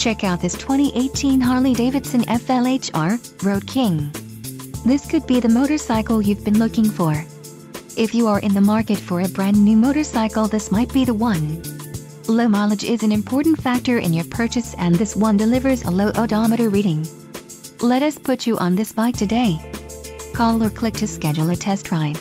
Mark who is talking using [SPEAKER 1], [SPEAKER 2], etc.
[SPEAKER 1] Check out this 2018 Harley-Davidson FLHR Road King. This could be the motorcycle you've been looking for. If you are in the market for a brand new motorcycle this might be the one. Low mileage is an important factor in your purchase and this one delivers a low odometer reading. Let us put you on this bike today. Call or click to schedule a test ride.